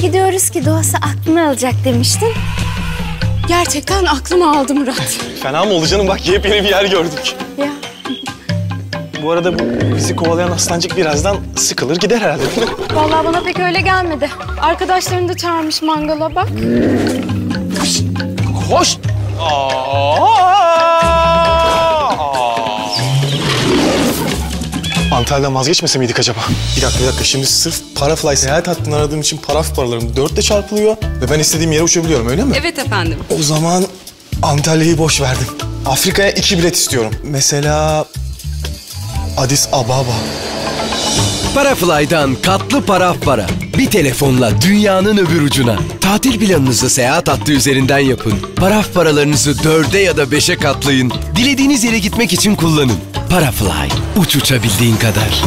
gidiyoruz ki doğası aklını alacak demiştin. Gerçekten aklımı aldı Murat. Fena mı oldu canım bak yepyeni bir yer gördük. Ya Bu arada bu bizi kovalayan aslancık birazdan sıkılır gider herhalde değil mi? vallahi bana pek öyle gelmedi. Arkadaşlarını da çağırmış mangala bak. Hoş. Antalya'dan vazgeçmese miydik acaba? Bir dakika bir dakika şimdi sırf Parafly seyahat hattını aradığım için paraf paralarım dörtle çarpılıyor ve ben istediğim yere uçabiliyorum öyle mi? Evet efendim. O zaman Antalya'yı boş verdim. Afrika'ya iki bilet istiyorum. Mesela Addis Ababa. Parafly'dan katlı paraf para. Bir telefonla dünyanın öbür ucuna. Tatil planınızı seyahat hattı üzerinden yapın. Paraf paralarınızı dörde ya da beşe katlayın. Dilediğiniz yere gitmek için kullanın. Parafly. Uç uçabildiğin kadar.